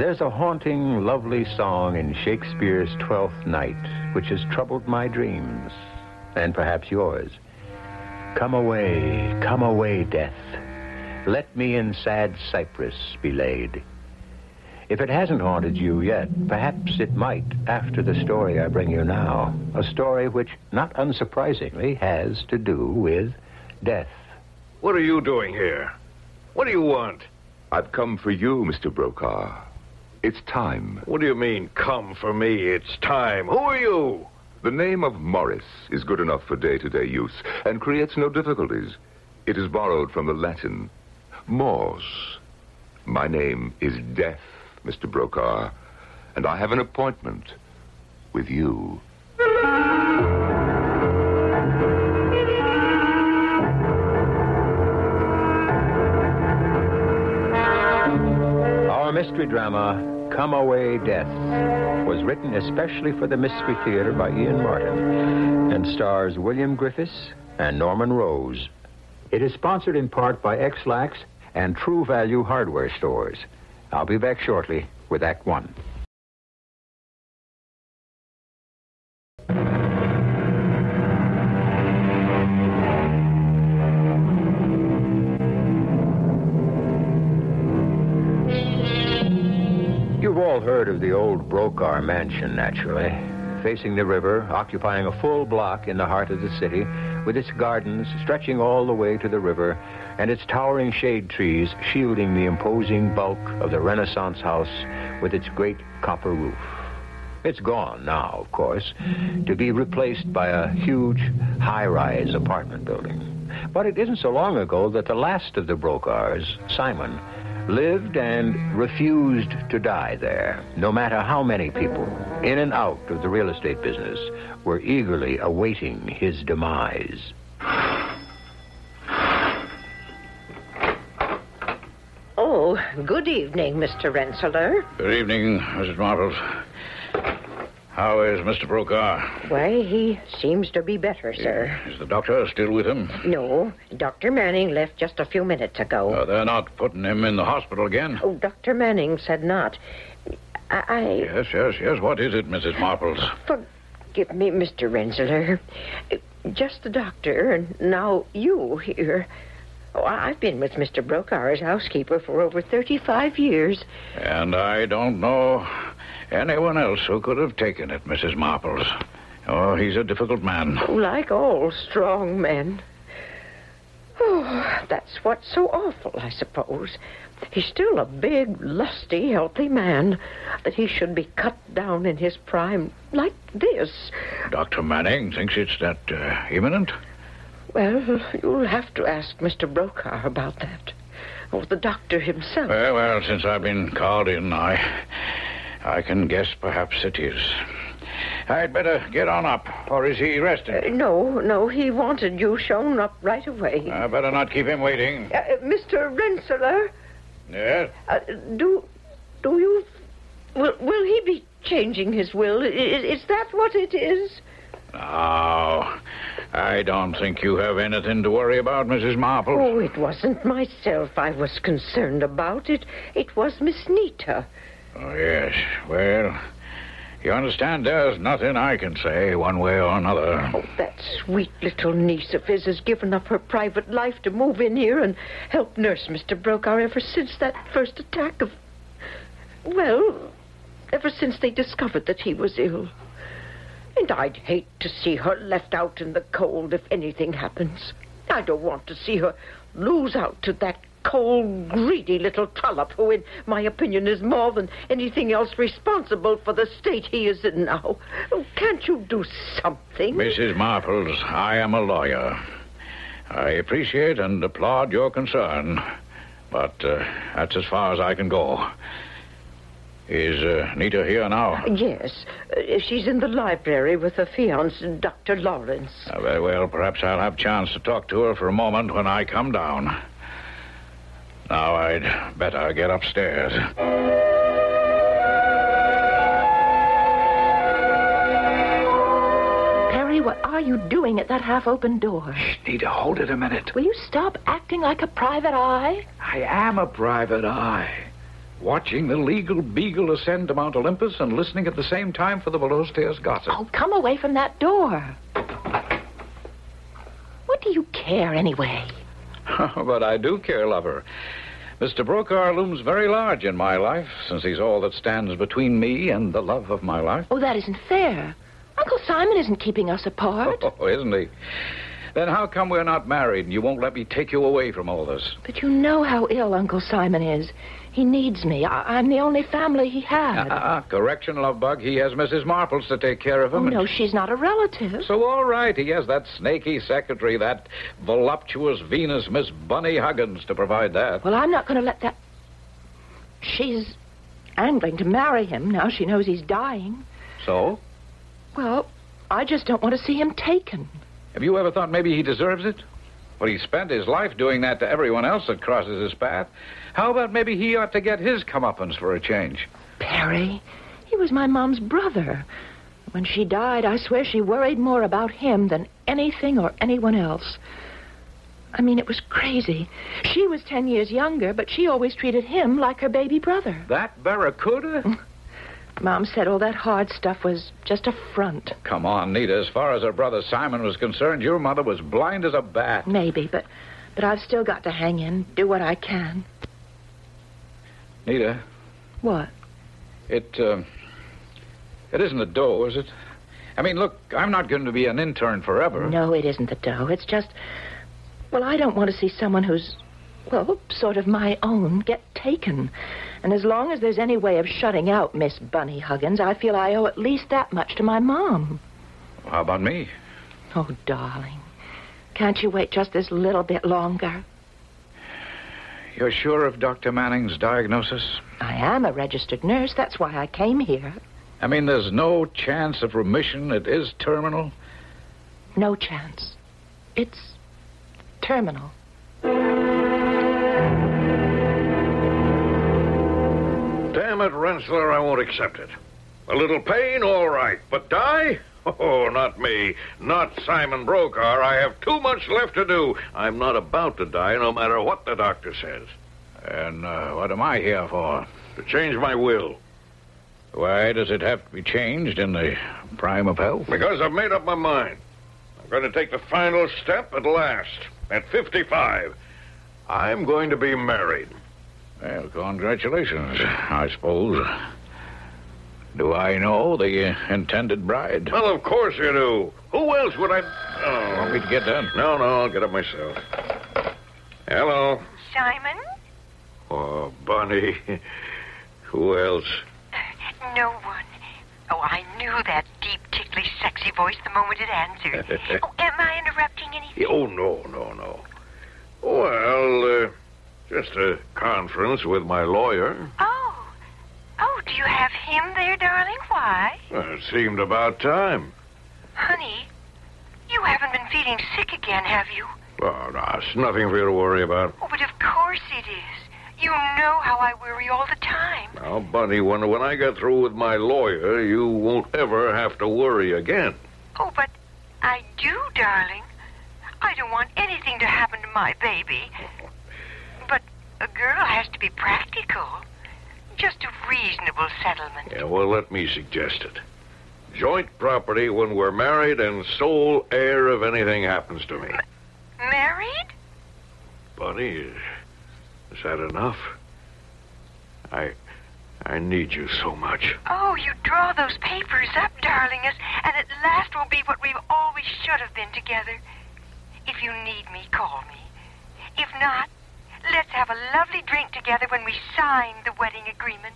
There's a haunting, lovely song in Shakespeare's Twelfth Night which has troubled my dreams, and perhaps yours. Come away, come away, death. Let me in sad cypress be laid. If it hasn't haunted you yet, perhaps it might after the story I bring you now. A story which, not unsurprisingly, has to do with death. What are you doing here? What do you want? I've come for you, Mr. Brokaw. It's time. What do you mean, come for me? It's time. Who are you? The name of Morris is good enough for day to day use and creates no difficulties. It is borrowed from the Latin mors. My name is Death, Mr. Brokaw, and I have an appointment with you. Mystery drama, Come Away Death, was written especially for the Mystery Theater by Ian Martin and stars William Griffis and Norman Rose. It is sponsored in part by Ex-Lax and True Value Hardware Stores. I'll be back shortly with Act One. All heard of the old Brokar mansion, naturally. Facing the river, occupying a full block in the heart of the city, with its gardens stretching all the way to the river, and its towering shade trees shielding the imposing bulk of the Renaissance house with its great copper roof. It's gone now, of course, to be replaced by a huge high rise apartment building. But it isn't so long ago that the last of the Brokars, Simon, lived and refused to die there, no matter how many people, in and out of the real estate business, were eagerly awaiting his demise. Oh, good evening, Mr. Rensselaer. Good evening, Mrs. Marples. How is Mr. Brokaw? Why, he seems to be better, sir. Is the doctor still with him? No, Dr. Manning left just a few minutes ago. Uh, they're not putting him in the hospital again? oh, Dr. Manning said not. I. I Yes, yes, yes. What is it, Mrs. Marples? Forgive me, Mr. Rensselaer. Just the doctor, and now you here. Oh, I've been with Mr. Brokaw as housekeeper for over 35 years. And I don't know anyone else who could have taken it, Mrs. Marples. Oh, he's a difficult man. Like all strong men. Oh, that's what's so awful, I suppose. He's still a big, lusty, healthy man. That he should be cut down in his prime like this. Dr. Manning thinks it's that uh, imminent. Well, you'll have to ask Mr. Brokaw about that. Or the doctor himself. Well, well, since I've been called in, I, I can guess perhaps it is. I'd better get on up, or is he resting? Uh, no, no, he wanted you shown up right away. I better not keep him waiting. Uh, uh, Mr. Rensselaer, Yes? uh, do, do you, will, will he be changing his will? I- i- Is that what it is? No, I don't think you have anything to worry about, Mrs. Marple. Oh, it wasn't myself I was concerned about. It, it was Miss Nita. Oh, yes. Well, you understand, there's nothing I can say one way or another. Oh, that sweet little niece of his has given up her private life to move in here and help nurse Mr. Brokaw ever since that first attack of. Well, ever since they discovered that he was ill. And I'd hate to see her left out in the cold if anything happens. I don't want to see her lose out to that cold, greedy little trollop who, in my opinion, is more than anything else responsible for the state he is in now. Oh, can't you do something? Mrs. Marples, I am a lawyer. I appreciate and applaud your concern, but uh, that's as far as I can go. Is uh, Nita here now? Yes. Uh, she's in the library with her fiance, Dr. Lawrence. Uh, very well. Perhaps I'll have a chance to talk to her for a moment when I come down. Now I'd better get upstairs. Perry, what are you doing at that half open door? Nita, hold it a minute. Will you stop acting like a private eye? I am a private eye. Watching the legal beagle ascend to Mount Olympus and listening at the same time for the below stairs gossip. Oh, come away from that door. What do you care anyway? but I do care, lover. Mr. Brokaw looms very large in my life, since he's all that stands between me and the love of my life. Oh, that isn't fair. Uncle Simon isn't keeping us apart. Oh, isn't he? Then how come we're not married and you won't let me take you away from all this? But you know how ill Uncle Simon is. He needs me. I- I'm the only family he had. Ah, correction, love bug. He has Mrs. Marples to take care of oh, him. and- no, she's not a relative. So, all right, he has that snaky secretary, that voluptuous Venus, Miss Bunny Huggins, to provide that. Well, I'm not going to let that. She's angling to marry him now she knows he's dying. So? Well, I just don't want to see him taken. Have you ever thought maybe he deserves it? Well, he spent his life doing that to everyone else that crosses his path. How about maybe he ought to get his comeuppance for a change? Perry, he was my mom's brother. When she died, I swear she worried more about him than anything or anyone else. I mean, it was crazy. She was ten years younger, but she always treated him like her baby brother. That barracuda? Mom said all that hard stuff was just a front. Come on, Nita. As far as her brother Simon was concerned, your mother was blind as a bat. Maybe, but but I've still got to hang in, do what I can. Nita, What? it, uh, it isn't the dough, is it? I mean, look, I'm not going to be an intern forever. No, it isn't the dough. It's just well, I don't want to see someone who's well, sort of my own get taken. And as long as there's any way of shutting out Miss Bunny Huggins, I feel I owe at least that much to my mom. How about me? Oh, darling. Can't you wait just this little bit longer? You're sure of Dr. Manning's diagnosis? I am a registered nurse. That's why I came here. I mean, there's no chance of remission. It is terminal. No chance. It's terminal. Damn it, Rensselaer, I won't accept it. A little pain, all right, but die? Oh, not me. Not Simon Brokaw. I have too much left to do. I'm not about to die, no matter what the doctor says. And uh, what am I here for? To change my will. Why does it have to be changed in the prime of health? Because I've made up my mind. I'm going to take the final step at last. At 55. I'm going to be married. Well, congratulations, I suppose. Do I know the intended bride? Well, of course you do. Who else would I... Want me Oh. to get done? No, no, I'll get up myself. Hello. Simon? Oh, Bunny. Who else? No one. Oh, I knew that deep, ticklish, sexy voice the moment it answered. oh, am I interrupting anything? Oh, no, no, no. Well, uh, just a conference with my lawyer. Oh. Oh, do you have him there, darling? Why? Well, it seemed about time. Honey, you haven't been feeling sick again, have you? Oh, no, it's nothing for you to worry about. Oh, but of course it is. You know how I worry all the time. Now, Bunny, when, when I get through with my lawyer, you won't ever have to worry again. Oh, but I do, darling. I don't want anything to happen to my baby. A girl has to be practical. Just a reasonable settlement. Yeah, well, let me suggest it. Joint property when we're married and sole heir if anything happens to me. Married? Bunny, is, is that enough? I I need you so much. Oh, you draw those papers up, darling, us, and at last we'll be what we always should have been together. If you need me, call me. If not, let's have a lovely drink together when we sign the wedding agreement.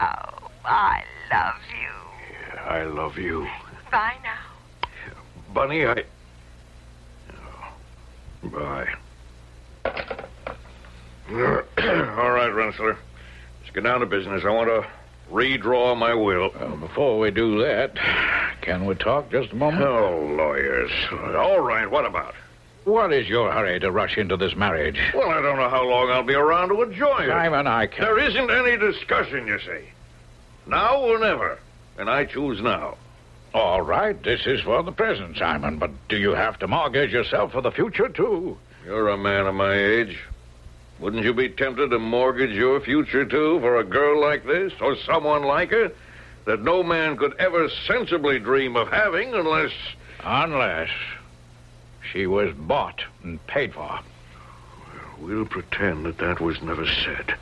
Oh, I love you. Yeah, I love you. Bye now. Bunny, I. Oh, bye. All right, Rensselaer. Let's get down to business. I want to redraw my will. Well, before we do that, can we talk just a moment? Oh, lawyers. All right, what about? What is your hurry to rush into this marriage? Well, I don't know how long I'll be around to enjoy it. Simon, I can't. There isn't any discussion, you see. Now or never. And I choose now. All right, this is for the present, Simon, but do you have to mortgage yourself for the future, too? You're a man of my age. Wouldn't you be tempted to mortgage your future, too, for a girl like this, or someone like her, that no man could ever sensibly dream of having unless. Unless she was bought and paid for. We'll pretend that that was never said.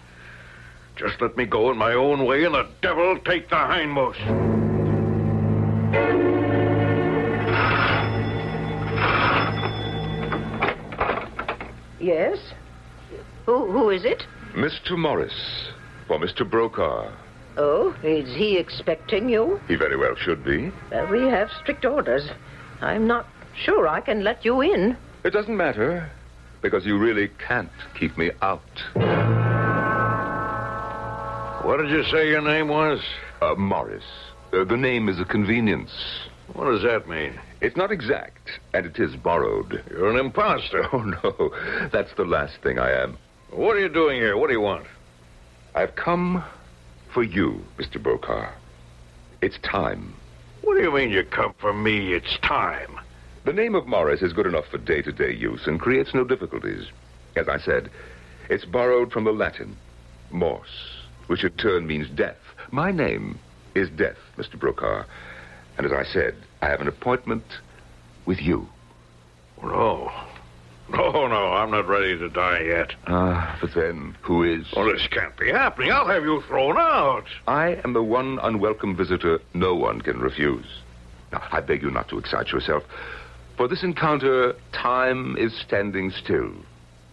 Just let me go in my own way, and the devil take the hindmost. Yes? Who, who is it? Mr. Morris, for Mr. Brokaw. Oh, is he expecting you? He very well should be. Well, we have strict orders. I'm not sure I can let you in. It doesn't matter, because you really can't keep me out. What did you say your name was? Uh, Morris. Uh, the name is a convenience. What does that mean? It's not exact, and it is borrowed. You're an impostor. Oh, no. That's the last thing I am. What are you doing here? What do you want? I've come for you, Mr. Brokaw. It's time. What do you mean you come for me? It's time. The name of Morris is good enough for day to day use and creates no difficulties. As I said, it's borrowed from the Latin, mors, which in turn means death. My name is Death, Mr. Brokaw. And as I said, I have an appointment with you. No. No, no, I'm not ready to die yet. Ah, but then, who is? Oh, this can't be happening. I'll have you thrown out. I am the one unwelcome visitor no one can refuse. Now, I beg you not to excite yourself. For this encounter, time is standing still,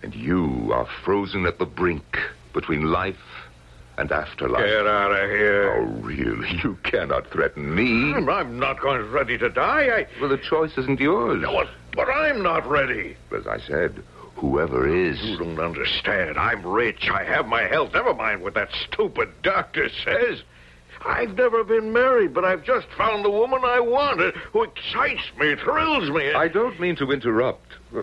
and you are frozen at the brink between life and afterlife. Get out of here. Oh, really? You cannot threaten me. I'm, I'm not going ready to die. I. Well, the choice isn't yours. No, but I'm not ready. As I said, whoever is. You don't understand. I'm rich. I have my health. Never mind what that stupid doctor says. I've never been married, but I've just found the woman I wanted, who excites me, thrills me. I don't mean to interrupt.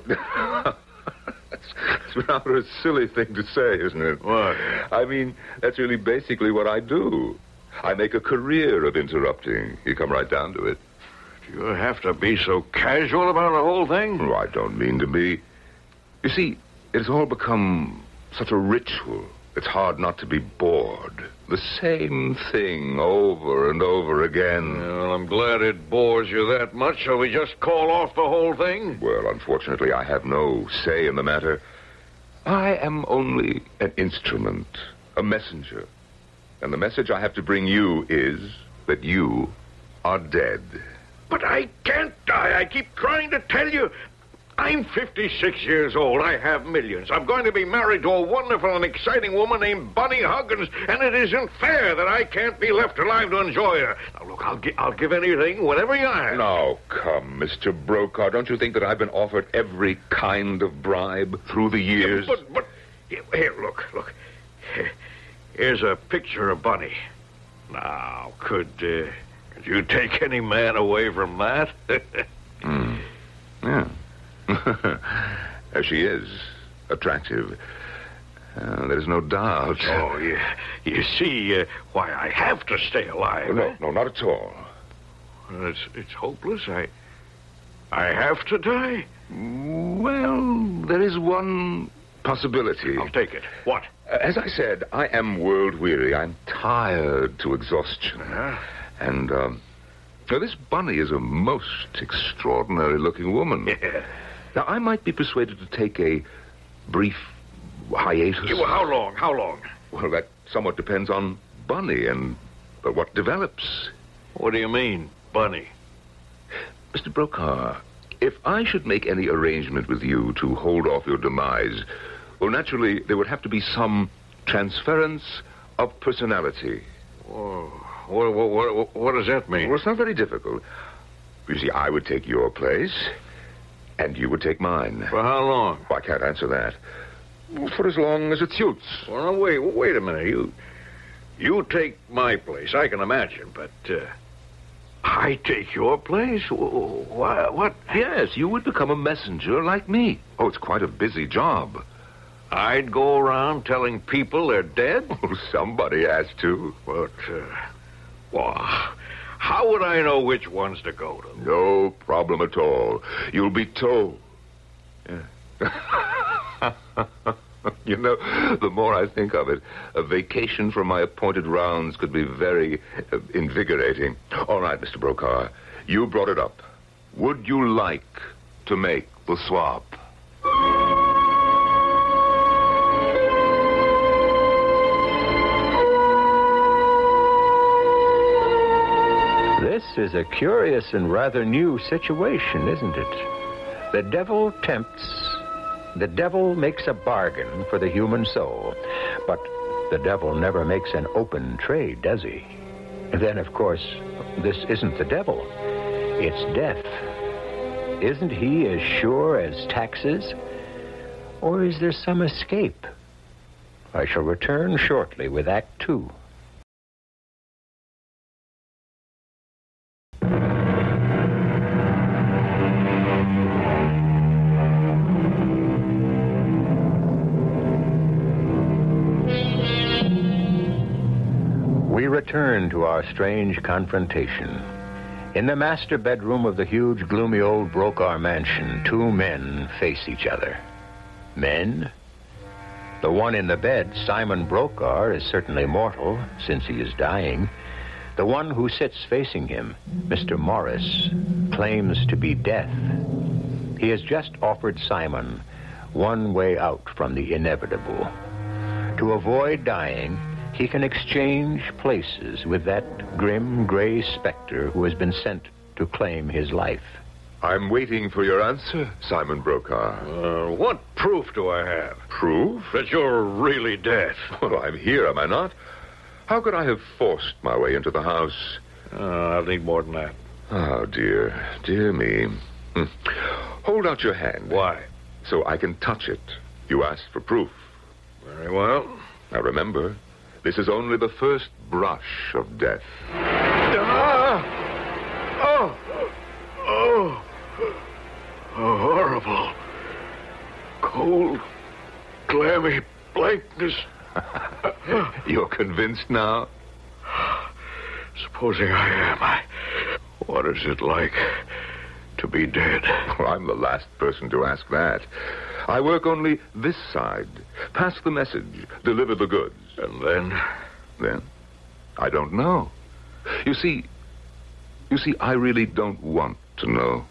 That's rather a silly thing to say, isn't it? What? I mean, that's really basically what I do. I make a career of interrupting. You come right down to it. Do you have to be so casual about the whole thing? Oh, I don't mean to be. You see, it's all become such a ritual. It's hard not to be bored. The same thing over and over again. Well, I'm glad it bores you that much. Shall we just call off the whole thing? Well, unfortunately, I have no say in the matter. I am only an instrument, a messenger. And the message I have to bring you is that you are dead. But I can't die. I keep trying to tell you. I'm 56 years old. I have millions. I'm going to be married to a wonderful and exciting woman named Bunny Huggins, and it isn't fair that I can't be left alive to enjoy her. Now, look, I'll, gi- I'll give anything, whatever you ask. Now, come, Mr. Brokaw. Don't you think that I've been offered every kind of bribe through the years? But, but, here, here, look, look. Here's a picture of Bunny. Now, could, uh, could you take any man away from that? Hmm. Yeah. As she is attractive. Uh, there's no doubt. oh, you, you see uh, why I have to stay alive. no, eh? no, not at all. It's, it's hopeless. I, I have to die. Well, there is one possibility. I'll take it. What? Uh, As I said, I am world weary. I'm tired to exhaustion. Huh? And, um, now this Bunny is a most extraordinary looking woman. Yeah. Now, I might be persuaded to take a brief hiatus. Well, how long? How long? Well, that somewhat depends on Bunny and uh, what develops. What do you mean, Bunny? Mr. Brokaw, if I should make any arrangement with you to hold off your demise, well, naturally, there would have to be some transference of personality. Whoa. What, what, what, what does that mean? Well, it's not very difficult. You see, I would take your place, and you would take mine. For how long? Well, I can't answer that. For as long as it suits. Well, now, wait, wait a minute. You, You take my place, I can imagine, but uh, I take your place? Wh- wh- What? Yes, you would become a messenger like me. Oh, it's quite a busy job. I'd go around telling people they're dead? Oh, somebody has to. But, uh, well, how would I know which ones to go to? No problem at all. You'll be told. You know, the more I think of it, a vacation from my appointed rounds could be very uh, invigorating. All right, Mr. Brokaw, you brought it up. Would you like to make the swap? Is a curious and rather new situation, isn't it? The devil tempts. The devil makes a bargain for the human soul. But the devil never makes an open trade, does he? Then, of course, this isn't the devil. It's death. Isn't he as sure as taxes? Or is there some escape? I shall return shortly with Act Two. We return to our strange confrontation. In the master bedroom of the huge, gloomy old Brokar mansion, two men face each other. Men? The one in the bed, Simon Brokar, is certainly mortal, since he is dying. The one who sits facing him, Mr. Morris, claims to be death. He has just offered Simon one way out from the inevitable. To avoid dying, he can exchange places with that grim gray specter who has been sent to claim his life. I'm waiting for your answer, Simon Brokaw. Uh, what proof do I have? Proof? That you're really dead. Well, I'm here, am I not? How could I have forced my way into the house? Uh, I'll need more than that. Oh, dear. Dear me. Hmm. Hold out your hand. Why? So I can touch it. You asked for proof. Very well. Now remember, this is only the first brush of death. Ah! Oh! Oh! Oh, horrible. Cold, clammy blankness. You're convinced now? Supposing I am, I. What is it like to be dead? Well, I'm the last person to ask that. I work only this side. Pass the message, deliver the goods. And then? Then? I don't know. You see, you see, I really don't want to know.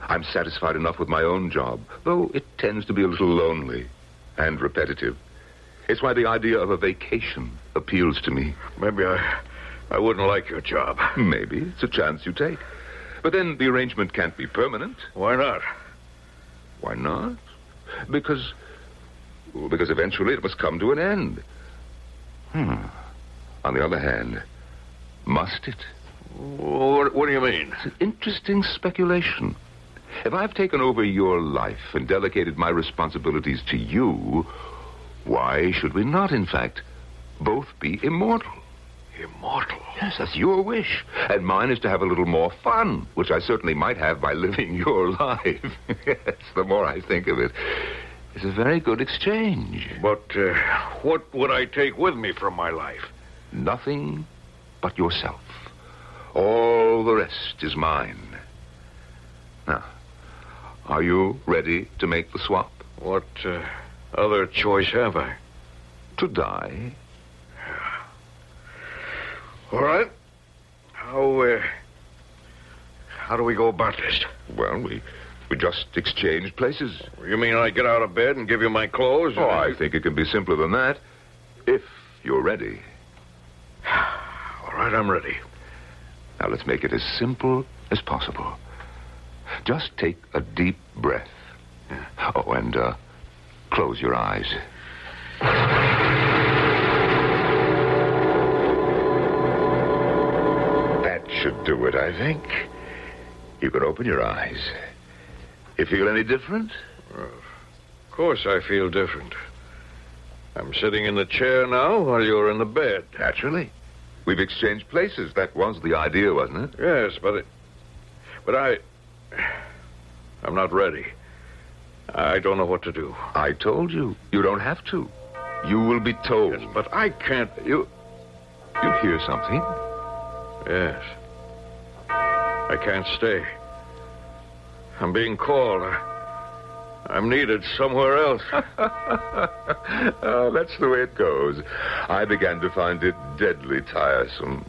I'm satisfied enough with my own job, though it tends to be a little lonely and repetitive. It's why the idea of a vacation appeals to me. Maybe I. I wouldn't like your job. Maybe it's a chance you take. But then the arrangement can't be permanent. Why not? Why not? Because. well, Because eventually it must come to an end. Hmm. On the other hand, must it? What, what do you mean? It's an interesting speculation. If I've taken over your life and delegated my responsibilities to you, why should we not, in fact, both be immortal? Immortal. Yes, that's your wish. And mine is to have a little more fun, which I certainly might have by living your life. yes, the more I think of it. It's a very good exchange. But uh, what would I take with me from my life? Nothing but yourself. All the rest is mine. Now, are you ready to make the swap? What uh, other choice have I? To die? All right. How, uh, how do we go about this? Well, we we just exchange places. You mean I get out of bed and give you my clothes? Oh, I think it can be simpler than that. If you're ready. All right, I'm ready. Now let's make it as simple as possible. Just take a deep breath. Oh, and uh, close your eyes. It, I think. You can open your eyes. You feel any different? Of course, I feel different. I'm sitting in the chair now while you're in the bed. Naturally. We've exchanged places. That was the idea, wasn't it? Yes, but it, but I, I'm not ready. I don't know what to do. I told you. You don't have to. You will be told. Yes, but I can't. You. You hear something? Yes. I can't stay. I'm being called. I'm needed somewhere else. oh, that's the way it goes. I began to find it deadly tiresome.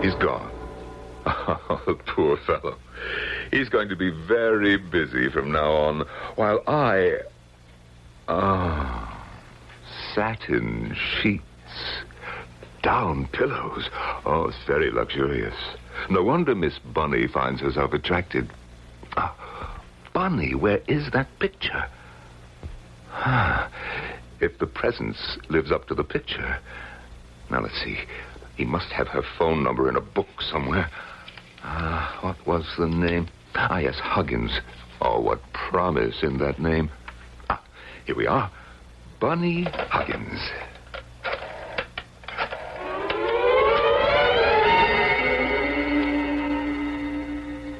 He's gone. Oh, poor fellow. He's going to be very busy from now on, while I. Ah, satin sheets, down pillows. Oh, it's very luxurious. No wonder Miss Bunny finds herself attracted. Ah, Bunny, where is that picture? Ah, if the presence lives up to the picture. Now, let's see. He must have her phone number in a book somewhere. Ah, what was the name? Ah, yes, Huggins. Oh, what promise in that name. Ah, here we are. Bunny Huggins.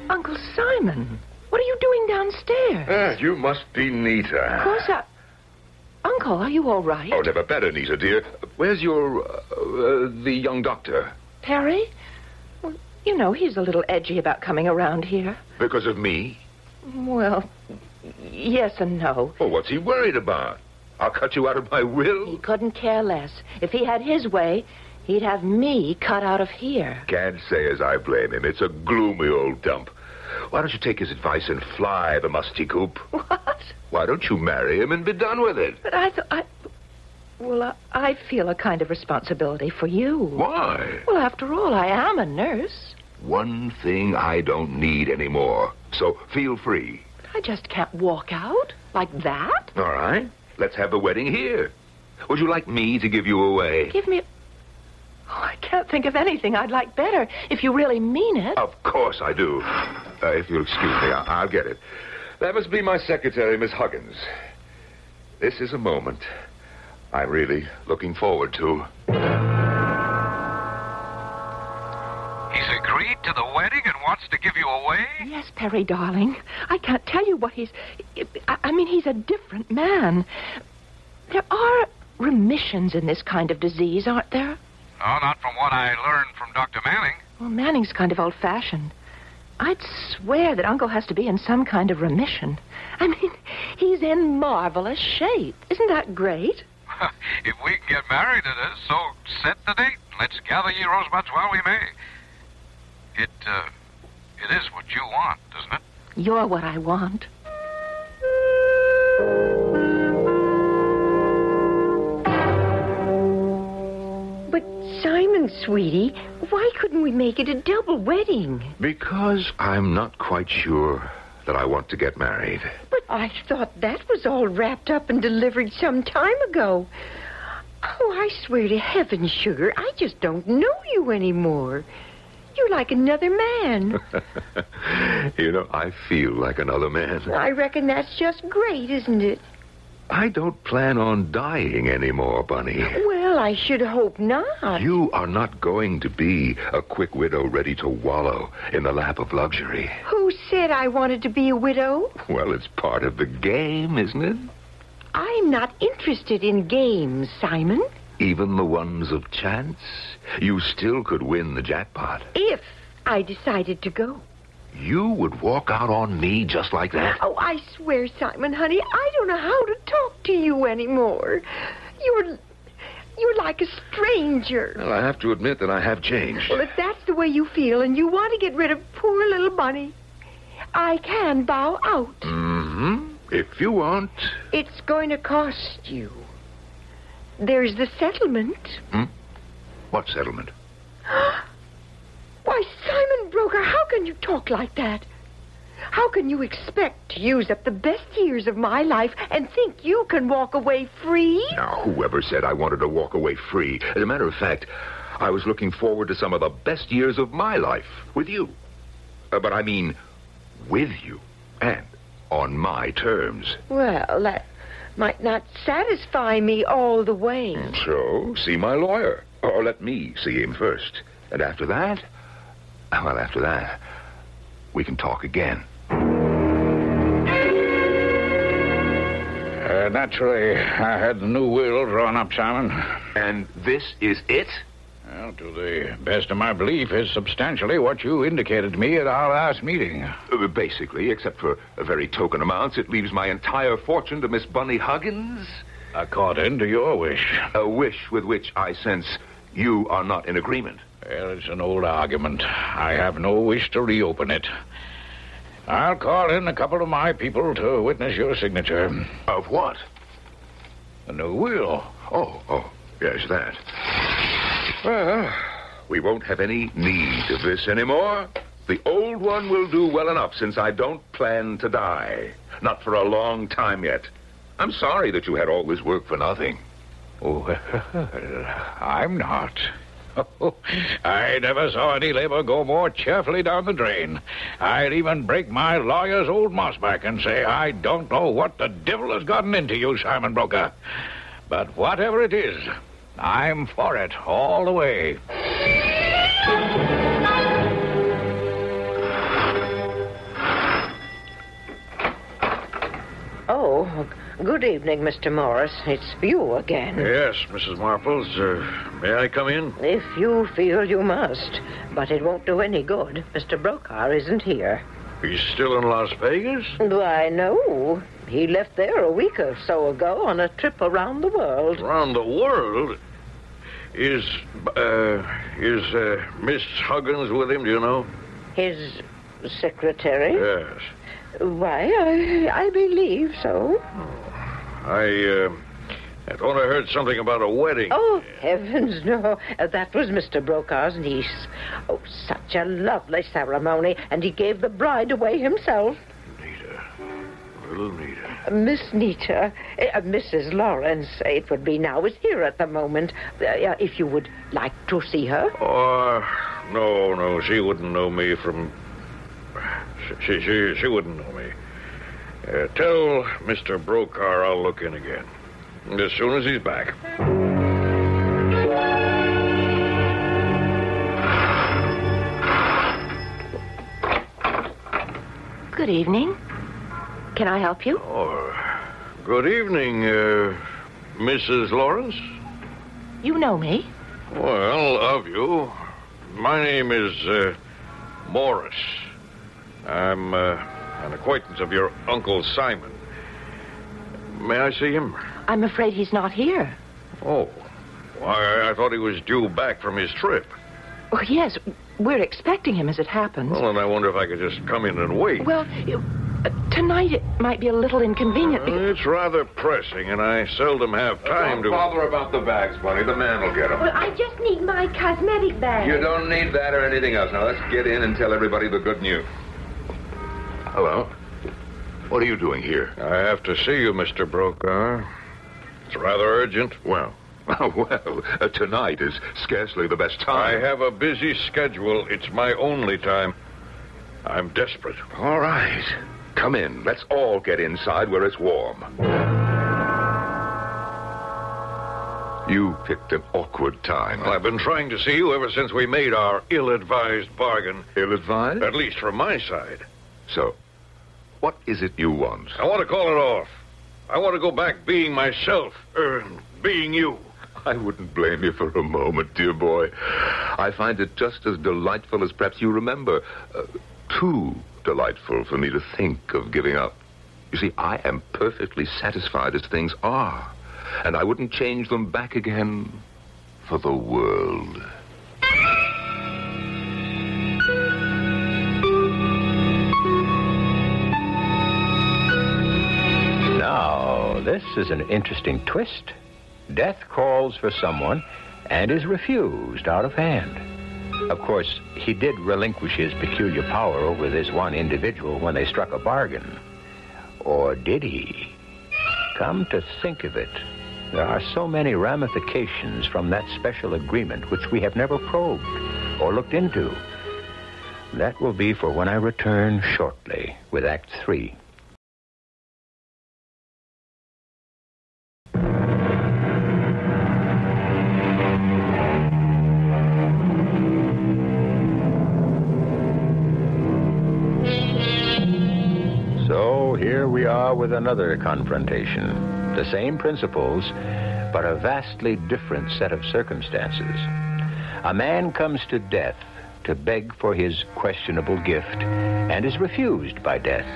Uncle Simon, what are you doing downstairs? Ah, you must be Nita. Of course I... Uncle, are you all right? Oh, never better, Nita, dear. Where's your, uh, uh, the young doctor? Perry? Well, you know, he's a little edgy about coming around here. Because of me? Well, yes and no. Well, what's he worried about? I'll cut you out of my will. He couldn't care less. If he had his way, he'd have me cut out of here. Can't say as I blame him. It's a gloomy old dump. Why don't you take his advice and fly the musty coop? What? Why don't you marry him and be done with it? But I thought I... Well, I, I feel a kind of responsibility for you. Why? Well, after all, I am a nurse. One thing I don't need anymore. So feel free. I just can't walk out like that. All right. Let's have the wedding here. Would you like me to give you away? Give me... Oh, I can't think of anything I'd like better if you really mean it. Of course I do. Uh, if you'll excuse me, I- I'll get it. That must be my secretary, Miss Huggins. This is a moment I'm really looking forward to. To give you away? Yes, Perry, darling. I can't tell you what he's. I mean, he's a different man. There are remissions in this kind of disease, aren't there? Oh, not from what I learned from Dr. Manning. Well, Manning's kind of old fashioned. I'd swear that Uncle has to be in some kind of remission. I mean, he's in marvelous shape. Isn't that great? if we can get married, it is. So set the date. Let's gather ye rosebuds while we may. It, uh, it is what you want, isn't it? You're what I want. But, Simon, sweetie, why couldn't we make it a double wedding? Because I'm not quite sure that I want to get married. But I thought that was all wrapped up and delivered some time ago. Oh, I swear to heaven, sugar, I just don't know you anymore. You're like another man. you know, I feel like another man. I reckon that's just great, isn't it? I don't plan on dying anymore, Bunny. Well, I should hope not. You are not going to be a quick widow ready to wallow in the lap of luxury. Who said I wanted to be a widow? Well, it's part of the game, isn't it? I'm not interested in games, Simon. Even the ones of chance. You still could win the jackpot. If I decided to go. You would walk out on me just like that? Oh, I swear, Simon, honey, I don't know how to talk to you anymore. You're. You're like a stranger. Well, I have to admit that I have changed. Well, if that's the way you feel and you want to get rid of poor little Bunny, I can bow out. Mm-hmm. If you want. It's going to cost you. There's the settlement. Hmm? What settlement? Why, Simon Broker, how can you talk like that? How can you expect to use up the best years of my life and think you can walk away free? Now, whoever said I wanted to walk away free? As a matter of fact, I was looking forward to some of the best years of my life with you. Uh, but I mean, with you. And on my terms. Well, that might not satisfy me all the way. So, see my lawyer. Or let me see him first. And after that, well, after that, we can talk again. Uh, naturally, I had the new will drawn up, Simon. And this is it? Well, to the best of my belief, is substantially what you indicated to me at our last meeting. Uh, basically, except for very token amounts, it leaves my entire fortune to Miss Bunny Huggins. According to your wish. A wish with which I sense you are not in agreement. Well, it's an old argument. I have no wish to reopen it. I'll call in a couple of my people to witness your signature. Of what? The new will. Oh, oh, yes, that. Well, we won't have any need of this anymore. The old one will do well enough since I don't plan to die. Not for a long time yet. I'm sorry that you had all this work for nothing. Oh, I'm not. I never saw any labor go more cheerfully down the drain. I'd even break my lawyer's old moss back and say, I don't know what the devil has gotten into you, Simon Broker. But whatever it is, I'm for it all the way. Oh, good evening, Mr. Morris. It's you again. Yes, Mrs. Marples. Uh, may I come in? If you feel you must. But it won't do any good. Mr. Brokar isn't here. He's still in Las Vegas? Why, no. He left there a week or so ago on a trip around the world. Around the world? Is, uh, is, uh, Miss Huggins with him, do you know? His secretary? Yes. Why, I, I believe so. I, uh, I thought I heard something about a wedding. Oh, heavens, no. Uh, that was Mr. Brokar's niece. Oh, such a lovely ceremony, and he gave the bride away himself. Nita. Little Nita. Uh, Miss Nita, uh, Mrs. Lawrence, it would be now, is here at the moment. Uh, uh, if you would like to see her. Oh, no, no, she wouldn't know me from. She, she, she wouldn't know me. Uh, tell Mr. Brokar I'll look in again. As soon as he's back. Good evening. Can I help you? Oh, good evening, uh, Mrs. Lawrence. You know me. Well, of you. My name is uh, Morris. I'm uh, an acquaintance of your Uncle Simon. May I see him? I'm afraid he's not here. Oh. Why, I thought he was due back from his trip. Oh, yes, we're expecting him as it happens. Well, then I wonder if I could just come in and wait. Well, you- uh, tonight it might be a little inconvenient. Uh, it's rather pressing, and I seldom have time Don't to. bother about the bags, Bunny. The man will get them. Well, I just need my cosmetic bag. You don't need that or anything else. Now let's get in and tell everybody the good news. Hello. What are you doing here? I have to see you, Mr. Brokar. It's rather urgent. Well, well, uh, tonight is scarcely the best time. I have a busy schedule. It's my only time. I'm desperate. All right. Come in. Let's all get inside where it's warm. You picked an awkward time. Well, I've been trying to see you ever since we made our ill-advised bargain, Ill-advised? at least from my side. So, what is it you want? I want to call it off. I want to go back being myself, er, being you. I wouldn't blame you for a moment, dear boy. I find it just as delightful as perhaps you remember. Uh, too delightful for me to think of giving up. You see, I am perfectly satisfied as things are, and I wouldn't change them back again for the world. This is an interesting twist. Death calls for someone and is refused out of hand. Of course, he did relinquish his peculiar power over this one individual when they struck a bargain. Or did he? Come to think of it, there are so many ramifications from that special agreement which we have never probed or looked into. That will be for when I return shortly with Act Three. Here we are with another confrontation. The same principles, but a vastly different set of circumstances. A man comes to death to beg for his questionable gift and is refused by death,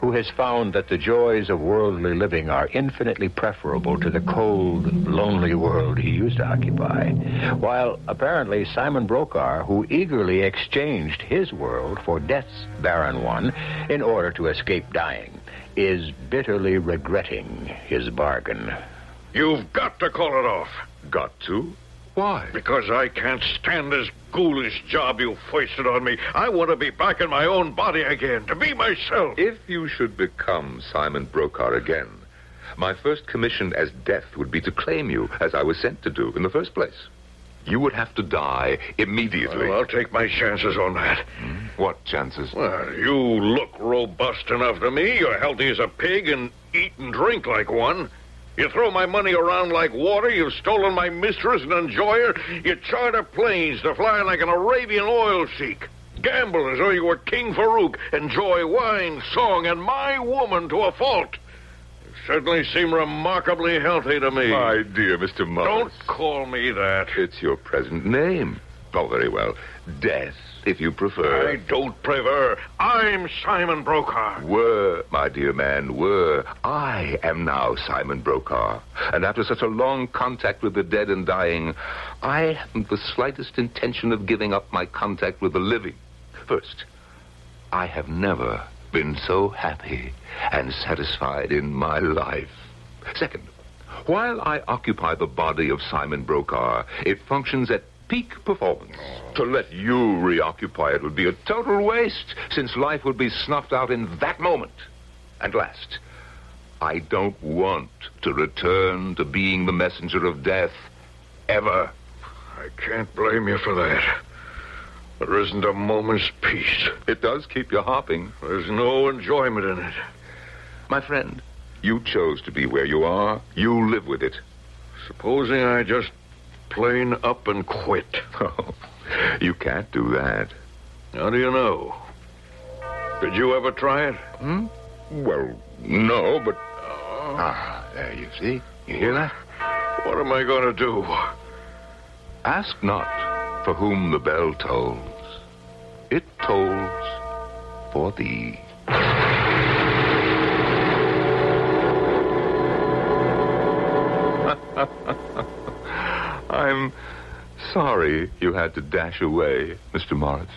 who has found that the joys of worldly living are infinitely preferable to the cold, lonely world he used to occupy. While apparently Simon Brokaw, who eagerly exchanged his world for death's barren one in order to escape dying, is bitterly regretting his bargain. You've got to call it off. Got to? Why? Because I can't stand this ghoulish job you foisted on me. I want to be back in my own body again, to be myself. If you should become Simon Brokaw again, my first commission as death would be to claim you, as I was sent to do in the first place. You would have to die immediately. Well, I'll take my chances on that. Hmm? What chances? Well, you look robust enough to me. You're healthy as a pig and eat and drink like one. You throw my money around like water. You've stolen my mistress and enjoy her. You charter planes to fly like an Arabian oil sheik. Gamble as though you were King Farouk. Enjoy wine, song, and my woman to a fault. You certainly seem remarkably healthy to me. My dear Mr. Morris. Don't call me that. It's your present name. Oh, very well. Death, if you prefer. I don't prefer. I'm Simon Brokaw. Were, my dear man, were. I am now Simon Brokaw. And after such a long contact with the dead and dying, I haven't the slightest intention of giving up my contact with the living. First, I have never been so happy and satisfied in my life. Second, while I occupy the body of Simon Brokaw, it functions at peak performance. To let you reoccupy it would be a total waste, since life would be snuffed out in that moment. And last, I don't want to return to being the messenger of death ever. I can't blame you for that. There isn't a moment's peace. It does keep you hopping. There's no enjoyment in it. My friend, you chose to be where you are. You live with it. Supposing I just plain up and quit. Oh, you can't do that. How do you know? Did you ever try it? Hmm? Well, no, but. Ah, there you see. You hear that? What am I going to do? Ask not for whom the bell tolls. It tolls for thee. I'm sorry you had to dash away, Mr. Morris.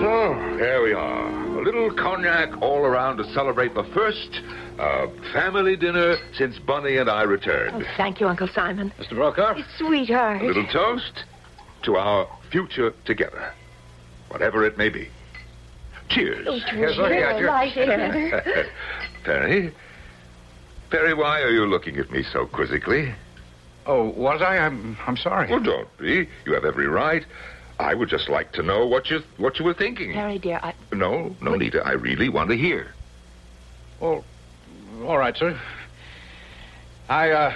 So, here we are. A little cognac all around to celebrate the first uh, family dinner since Bunny and I returned. Oh, thank you, Uncle Simon. Mr. Brokaw? Sweetheart. A little toast to our future together, whatever it may be. Cheers. Oh, Yes, yeah, very sure. light air. Perry? Perry, why are you looking at me so quizzically? Oh, was I? I'm, I'm sorry. Well, don't be. You have every right. I would just like to know what you what you were thinking. Harry, dear, I... No, no, Nita. I really want to hear. Well, all right, sir. I, uh,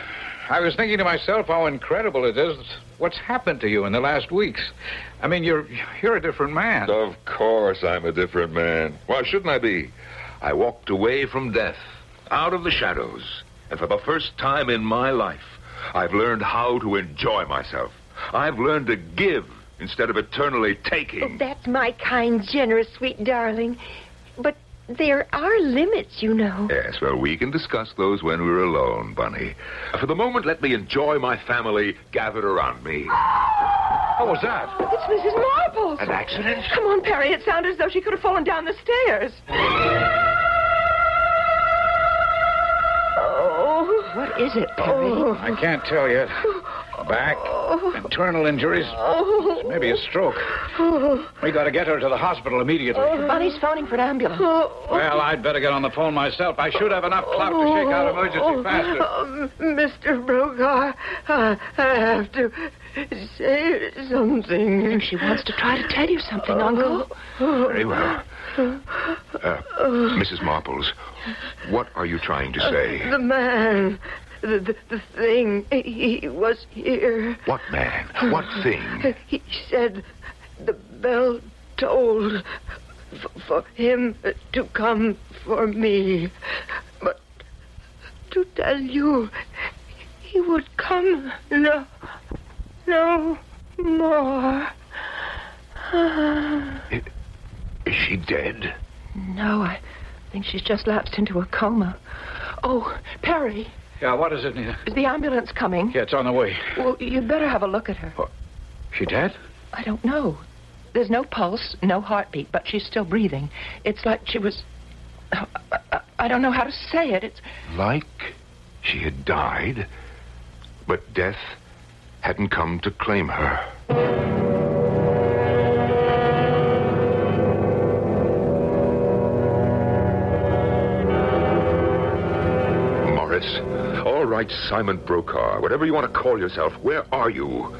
I was thinking to myself how incredible it is what's happened to you in the last weeks. I mean, you're you're a different man. Of course, I'm a different man. Why shouldn't I be? I walked away from death, out of the shadows, and for the first time in my life, I've learned how to enjoy myself. I've learned to give instead of eternally Oh, taking. that's my kind, generous, sweet darling. But there are limits, you know. Yes, well, we can discuss those when we're alone, Bunny. For the moment, let me enjoy my family gathered around me. What was that? It's Mrs. Marples. An accident? Come on, Perry. It sounded as though she could have fallen down the stairs. What is it, Perry? I can't tell yet. back, internal injuries, Oh. maybe a stroke. We got to get her to the hospital immediately. Bunny's phoning for an ambulance. Well, I'd better get on the phone myself. I should have enough clout to shake out emergency faster. Oh, Mr. Brokaw, I, I have to say something. She wants to try to tell you something, Uncle. Very well. Uh, Mrs. Marples, what are you trying to say? The man, the, the, the thing, he, he was here. What man? What thing? He said the bell tolled f- for him to come for me. But to tell you, he would come no, no more. Is she dead? No, I think she's just lapsed into a coma. Oh, Perry, Yeah, what is it, Nita? is the ambulance coming? Yeah, it's on the way. Well, you'd better have a look at her. She dead? I don't know. There's no pulse, no heartbeat, but she's still breathing. It's like she was. I, I- I don't know how to say it. It's. Like she had died, but death hadn't come to claim her. Morris. All right, Simon Brokaw. Whatever you want to call yourself, where are you?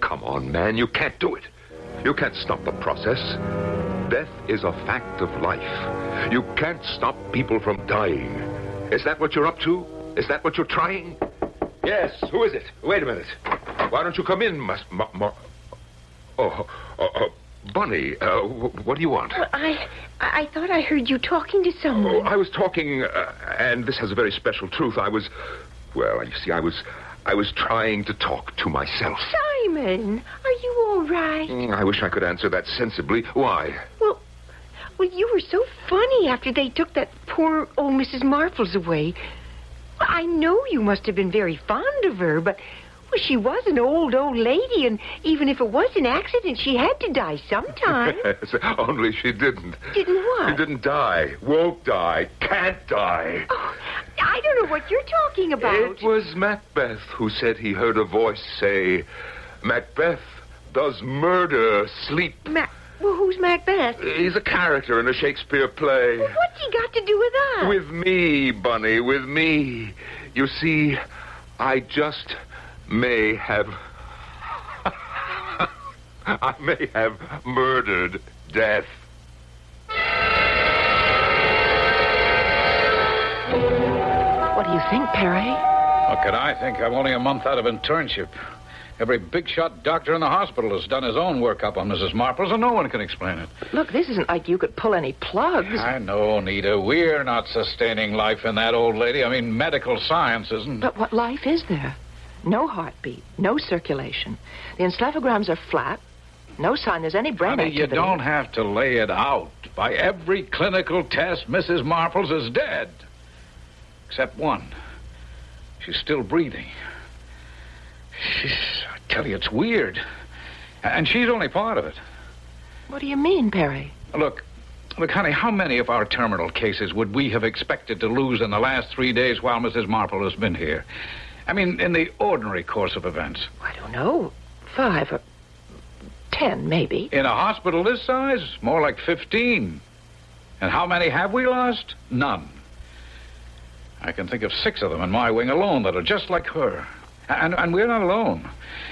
Come on, man. You can't do it. You can't stop the process. Death is a fact of life. You can't stop people from dying. Is that what you're up to? Is that what you're trying? Yes. Who is it? Wait a minute. Why don't you come in, Mas- Ma- Ma- Oh, oh, oh, Bunny. Uh, wh- what do you want? I I thought I heard you talking to someone. Oh. I was talking, uh, and this has a very special truth. I was, well, you see, I was, I was trying to talk to myself. Simon, are you all right? Mm, I wish I could answer that sensibly. Why? Well, well, you were so funny after they took that poor old Mrs. Marples away. I know you must have been very fond of her, but well, she was an old, old lady, and even if it was an accident, she had to die sometime. Yes, Only she didn't. Didn't what? She didn't die. Won't die. Can't die. Oh, I don't know what you're talking about. It was Macbeth who said he heard a voice say, Macbeth, does murder sleep? Ma- well, who's Macbeth? He's a character in a Shakespeare play. Well, what's he got to do with us? With me, Bunny, with me. You see, I just may have. I may have murdered death. What do you think, Perry? What could I think? I'm only a month out of internship. Every big shot doctor in the hospital has done his own workup on Mrs. Marples, and no one can explain it. Look, this isn't like you could pull any plugs. I know, Nita. We're not sustaining life in that old lady. I mean, medical science isn't. But what life is there? No heartbeat, no circulation. The encephalograms are flat. No sign there's any brain Honey, you don't have to lay it out. By every clinical test, Mrs. Marples is dead. Except one. She's still breathing. She's, tell you, it's weird. And she's only part of it. What do you mean, Perry? Look, look, honey, how many of our terminal cases would we have expected to lose in the last three days while Mrs. Marple has been here? I mean, in the ordinary course of events. I don't know. Five or ten, maybe. In a hospital this size, more like 15. And how many have we lost? None. I can think of six of them in my wing alone that are just like her. And, and we're not alone.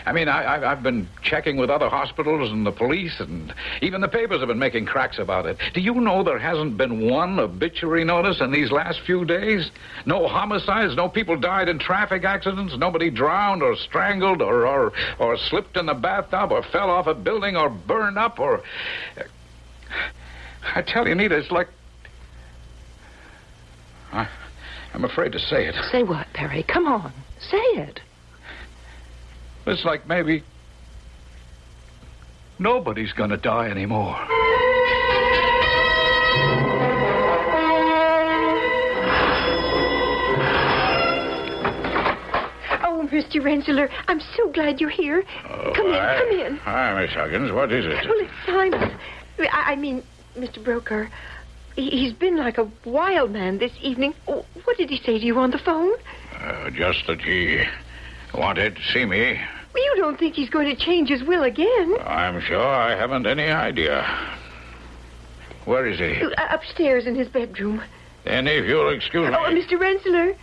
I mean, I, I've been checking with other hospitals and the police, and even the papers have been making cracks about it. Do you know there hasn't been one obituary notice in these last few days? No homicides, no people died in traffic accidents, nobody drowned or strangled or, or, or slipped in the bathtub or fell off a building or burned up or. I tell you, Nita, it's like. I, I'm afraid to say it. Say what, Perry? Come on. Say it. It's like maybe nobody's going to die anymore. Oh, Mr. Rensselaer, I'm so glad you're here. come in, hi. come in. Hi, Miss Huggins. What is it? Well, it's Simon. I, I mean, Mr. Brokaw. He, he's been like a wild man this evening. Oh, what did he say to you on the phone? Uh, just that he Wanted to see me? Well, you don't think he's going to change his will again? I'm sure I haven't any idea. Where is he? Uh, upstairs in his bedroom. Then if you'll excuse me. Oh, Mr. Rensselaer,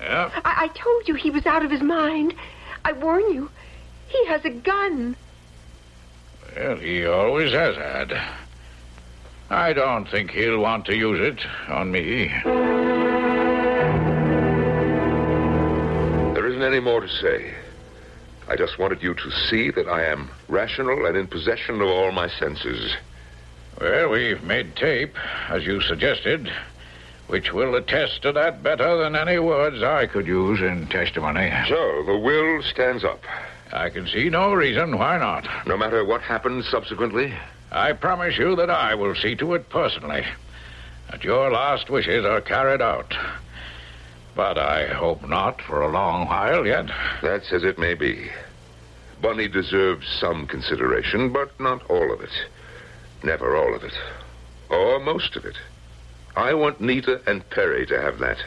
Yeah? I-, I told you he was out of his mind. I warn you, he has a gun. Well, he always has had. I don't think he'll want to use it on me. Any more to say. I just wanted you to see that I am rational and in possession of all my senses. Well, we've made tape, as you suggested, which will attest to that better than any words I could use in testimony. So, the will stands up. I can see no reason why not. No matter what happens subsequently, I promise you that I will see to it personally, that your last wishes are carried out. But I hope not for a long while yet. that's as it may be. Bunny deserves some consideration, but not all of it. Never all of it. Or most of it. I want Nita and Perry to have that.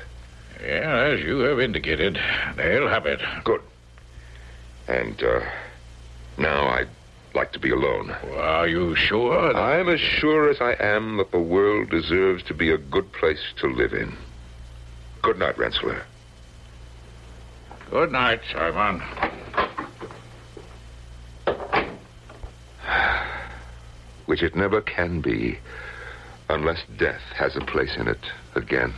Yeah, as you have indicated, they'll have it. Good. And, uh, now I'd like to be alone. Are you sure? that- I'm as sure as I am that the world deserves to be a good place to live in. Good night, Rensselaer. Good night, Simon. Which it never can be unless death has a place in it again.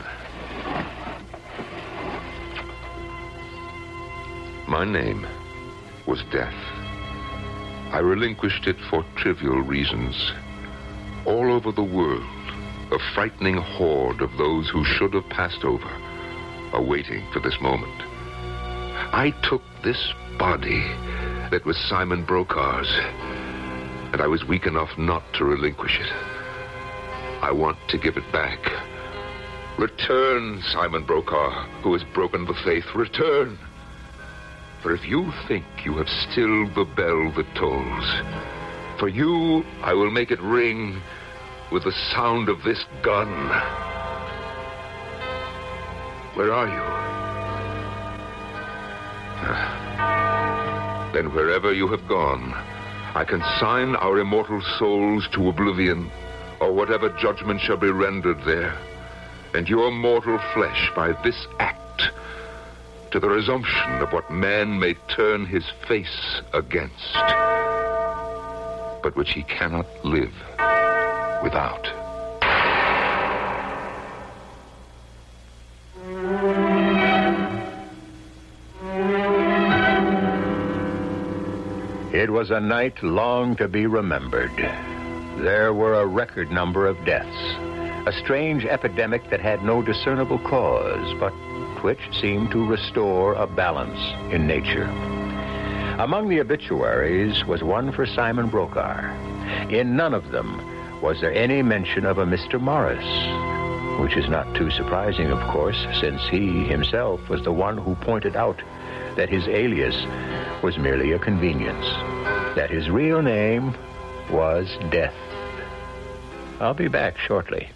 My name was Death. I relinquished it for trivial reasons. All over the world, a frightening horde of those who should have passed over are waiting for this moment. I took this body that was Simon Brokaw's, and I was weak enough not to relinquish it. I want to give it back. Return, Simon Brokaw, who has broken the faith. Return. For if you think you have stilled the bell that tolls, for you I will make it ring with the sound of this gun. Where are you? Ah. Then wherever you have gone, I consign our immortal souls to oblivion, or whatever judgment shall be rendered there, and your mortal flesh by this act to the resumption of what man may turn his face against, but which he cannot live without. It was a night long to be remembered. There were a record number of deaths. A strange epidemic that had no discernible cause, but which seemed to restore a balance in nature. Among the obituaries was one for Simon Brokaw. In none of them was there any mention of a Mr. Morris, which is not too surprising, of course, since he himself was the one who pointed out that his alias was merely a convenience, that his real name was Death. I'll be back shortly.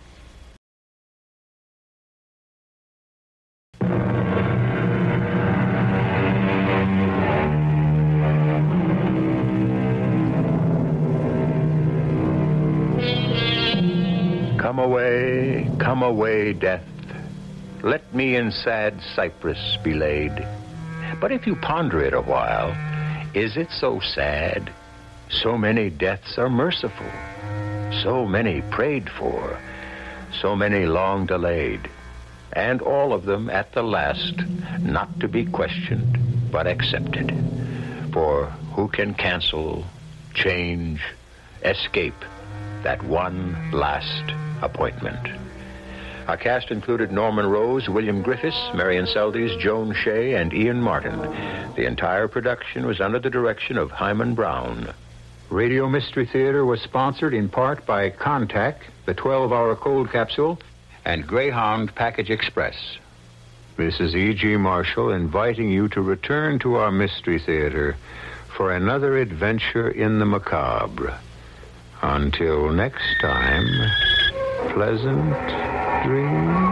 Come away, come away, death. Let me in sad cypress be laid. But if you ponder it a while, is it so sad? So many deaths are merciful, so many prayed for, so many long delayed, and all of them at the last not to be questioned, but accepted. For who can cancel, change, escape that one last appointment? Our cast included Norman Rose, William Griffis, Marian Seldes, Joan Shay, and Ian Martin. The entire production was under the direction of Himan Brown. Radio Mystery Theater was sponsored in part by Contact, the 12 hour cold capsule, and Greyhound Package Express. This is E.G. Marshall inviting you to return to our Mystery Theater for another adventure in the macabre. Until next time, pleasant dreams.